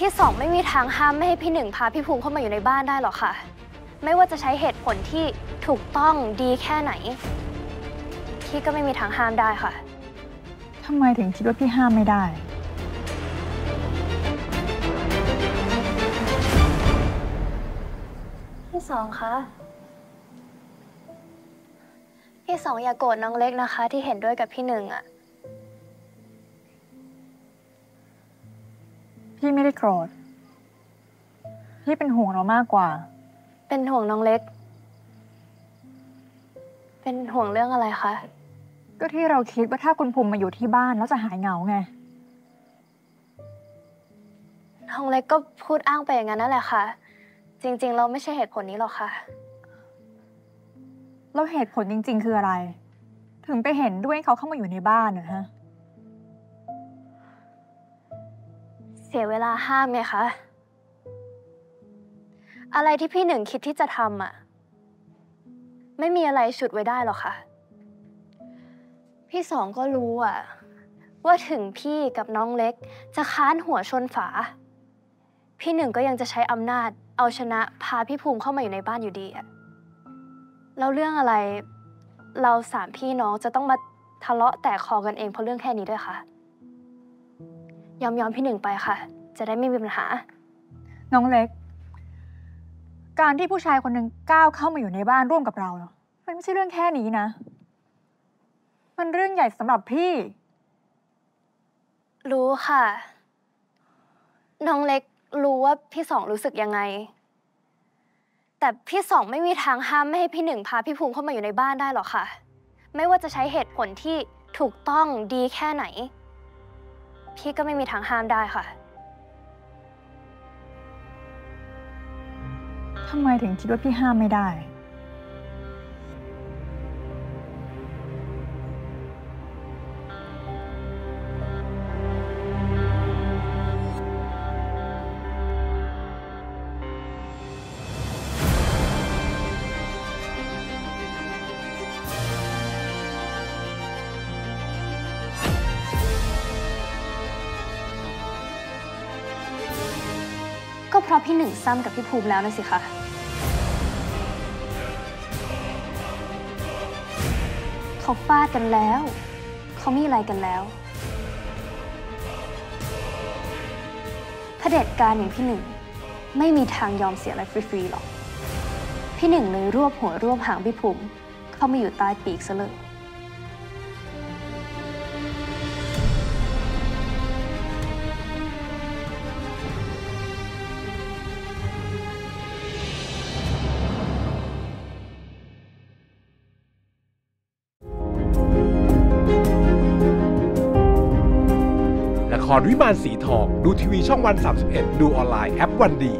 พี่สองไม่มีทางห้ามไม่ให้พี่หนึ่งพาพี่ภูมิเข้ามาอยู่ในบ้านได้หรอกค่ะ ไม่ว่าจะใช้เหตุผลที่ถูกต้องดีแค่ไหน พี่ก็ไม่มีทางห้ามได้ค่ะทำไมถึงคิดว่าพี่ห้ามไม่ได้ พี่สองคะพี่สองอย่าโกรธน้องเล็กนะคะ ที่เห็นด้วยกับพี่หนึ่งอะ พี่ไม่ได้โกรธ พี่เป็นห่วงเรามากกว่า เป็นห่วงน้องเล็ก เป็นห่วงเรื่องอะไรคะ ก็ที่เราคิดว่าถ้าคุณภูมิมาอยู่ที่บ้านแล้วจะหายเหงาไง น้องเล็กก็พูดอ้างไปอย่างนั้นนั่นแหละค่ะ จริง ๆ เราไม่ใช่เหตุผลนี้หรอกค่ะ แล้วเหตุผลจริง ๆ คืออะไร ถึงไปเห็นด้วยให้เขาเข้ามาอยู่ในบ้านนะฮะ สียเวลาห้ามไงคะ อะไรที่พี่หนึ่งคิดที่จะทำอะไม่มีอะไรฉุดไว้ได้หรอกค่ะ พี่สองก็รู้อะว่าถึงพี่กับน้องเล็กจะค้านหัวชนฝา พี่หนึ่งก็ยังจะใช้อำนาจ เอาชนะพาพี่ภูมิเข้ามาอยู่ในบ้านอยู่ดีอะแล้วเรื่องอะไรเราสามพี่น้องจะต้องมาทะเลาะแตกคอกันเองเพราะเรื่องแค่นี้ด้วยค่ะ ยอมยอมพี่หนึ่งไปค่ะ จะได้ไม่มีปัญหา น้องเล็ก การที่ผู้ชายคนหนึ่งก้าวเข้ามาอยู่ในบ้านร่วมกับเราเนาะมันไม่ใช่เรื่องแค่นี้นะ มันเรื่องใหญ่สำหรับพี่ รู้ค่ะ น้องเล็กรู้ว่าพี่สองรู้สึกยังไง แต่พี่สองไม่มีทางห้ามไม่ให้พี่หนึ่งพาพี่ภูมิเข้ามาอยู่ในบ้านได้หรอกค่ะ ไม่ว่าจะใช้เหตุผลที่ถูกต้องดีแค่ไหน พี่ก็ไม่มีทางห้ามได้ค่ะ ทำไมถึงคิดว่าพี่ห้ามไม่ได้ ก็เพราะพี่หนึ่งซ้ำกับพี่ภูมิแล้วนะสิคะ เขาฟาดกันแล้ว เขามีอะไรกันแล้วเผด็จการอย่างพี่หนึ่ง ไม่มีทางยอมเสียอะไรฟรีๆหรอก พี่หนึ่งเลยรวบหัวรวบหางพี่ภูมิ เข้ามาอยู่ใต้ปีกซะเลย รวิมานสีทอง ดูทีวีช่องวัน 31 ดูออนไลน์แอปวันดี